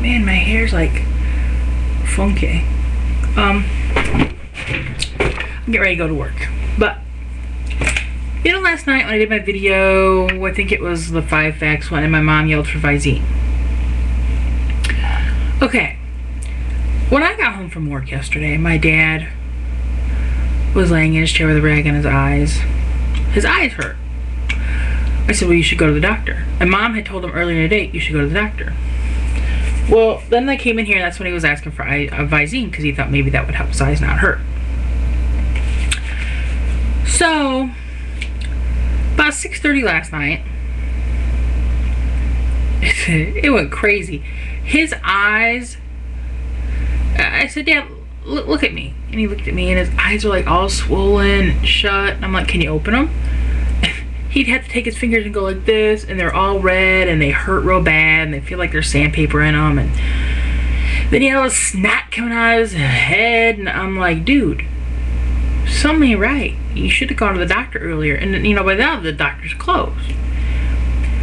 Man, my hair's like funky. Um, I'm getting ready to go to work. But, you know, last night when I did my video, I think it was the five facts one, and my mom yelled for Visine. Okay. When I got home from work yesterday, my dad was laying in his chair with a rag on his eyes. His eyes hurt. I said, well, you should go to the doctor. And mom had told him earlier in the day, you should go to the doctor. Well, then I came in here and that's when he was asking for a uh, Visine because he thought maybe that would help his eyes not hurt. So, about 6.30 last night, it went crazy. His eyes, I said, Dad, look, look at me. And he looked at me and his eyes are like all swollen, shut. And I'm like, can you open them? He'd have to take his fingers and go like this and they're all red and they hurt real bad and they feel like there's sandpaper in them and then he had a snot coming out of his head and I'm like dude something right you should have gone to the doctor earlier and you know by now the doctor's closed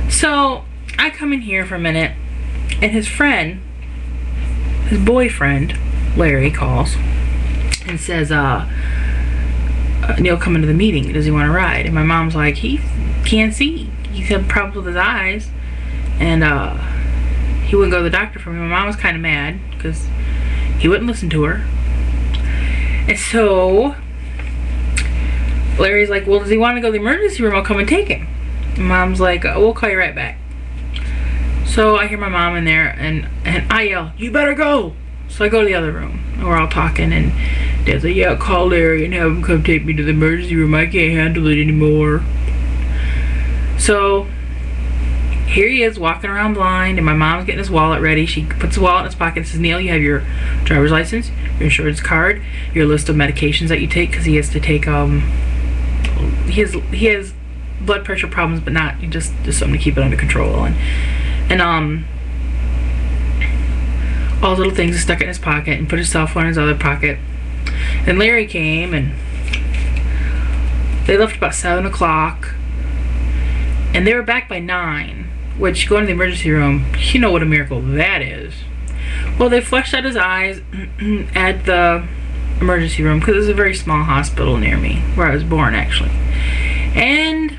so I come in here for a minute and his friend his boyfriend Larry calls and says uh uh, Neil coming to the meeting. Does he want to ride? And my mom's like, he can't see. He's had problems with his eyes. And uh, he wouldn't go to the doctor for me. My mom was kind of mad because he wouldn't listen to her. And so Larry's like, well, does he want to go to the emergency room? I'll come and take him. And mom's like, oh, we'll call you right back. So I hear my mom in there and, and I yell, you better go. So I go to the other room. And we're all talking and Dad's like, yeah, call Larry and have him come take me to the emergency room. I can't handle it anymore. So here he is walking around blind and my mom's getting his wallet ready. She puts the wallet in his pocket and says, Neil, you have your driver's license, your insurance card, your list of medications that you take because he has to take, um, he has, he has blood pressure problems, but not, just, just something to keep it under control. And, and, um, all little things stuck in his pocket and put his cell phone in his other pocket. And Larry came and they left about 7 o'clock. And they were back by 9. Which, going to the emergency room, you know what a miracle that is. Well, they flushed out his eyes at the emergency room because it's a very small hospital near me, where I was born, actually. And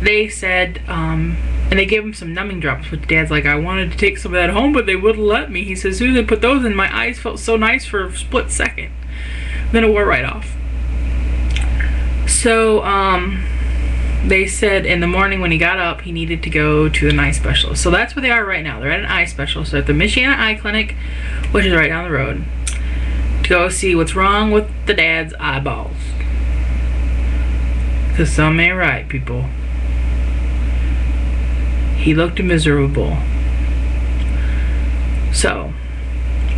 they said, um, and they gave him some numbing drops, which Dad's like, I wanted to take some of that home, but they wouldn't let me. He says, they put those in, my eyes felt so nice for a split second. Then it wore right off. So, um, they said in the morning when he got up, he needed to go to an eye specialist. So that's where they are right now. They're at an eye specialist at the Michiana Eye Clinic, which is right down the road, to go see what's wrong with the dad's eyeballs. Because some ain't right, people. He looked miserable. So,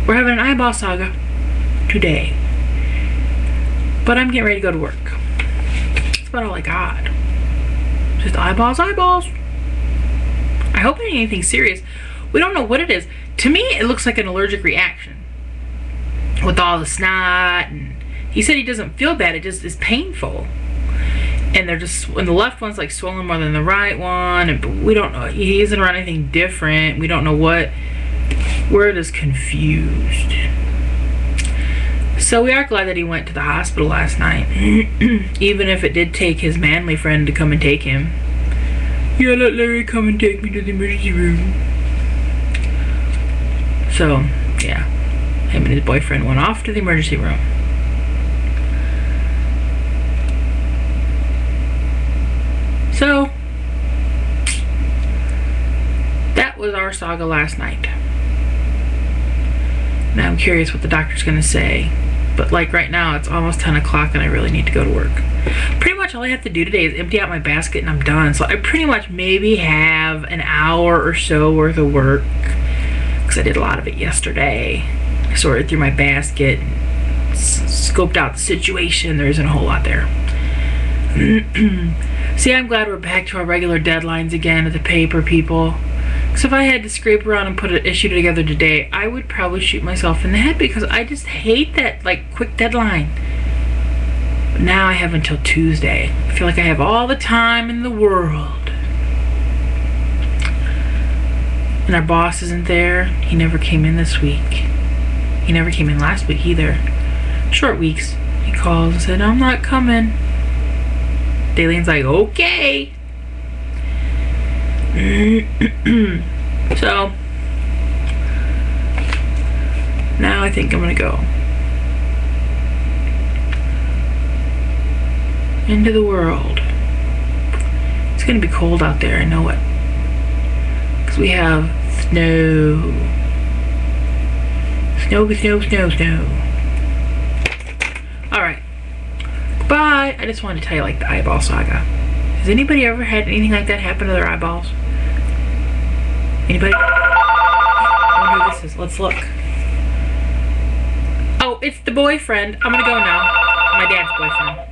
we're having an eyeball saga today. But I'm getting ready to go to work. That's about all I got. Just eyeballs, eyeballs. I hope it ain't anything serious. We don't know what it is. To me, it looks like an allergic reaction. With all the snot and he said he doesn't feel bad, it just is painful and they're just and the left one's like swollen more than the right one and we don't know he isn't around anything different we don't know what we're just confused so we are glad that he went to the hospital last night. Even if it did take his manly friend to come and take him. Yeah let larry come and take me to the emergency room. So yeah. Him and his boyfriend went off to the emergency room. So, that was our saga last night. Now I'm curious what the doctor's going to say. But like right now, it's almost 10 o'clock and I really need to go to work. Pretty much all I have to do today is empty out my basket and I'm done. So I pretty much maybe have an hour or so worth of work. Because I did a lot of it yesterday. I sorted through my basket, scoped out the situation. There isn't a whole lot there. See, I'm glad we're back to our regular deadlines again at the paper, people. Because if I had to scrape around and put an issue together today, I would probably shoot myself in the head because I just hate that, like, quick deadline. But now I have until Tuesday. I feel like I have all the time in the world. And our boss isn't there. He never came in this week. He never came in last week either. Short weeks. He called and said, I'm not coming. Daylene's like, okay. so, now I think I'm gonna go. Into the world. It's gonna be cold out there, I know it. Because we have snow. Snow, snow, snow, snow. Alright. Bye! I just wanted to tell you like the eyeball saga. Has anybody ever had anything like that happen to their eyeballs? Anybody? I wonder who this is. Let's look. Oh, it's the boyfriend. I'm gonna go now. My dad's boyfriend.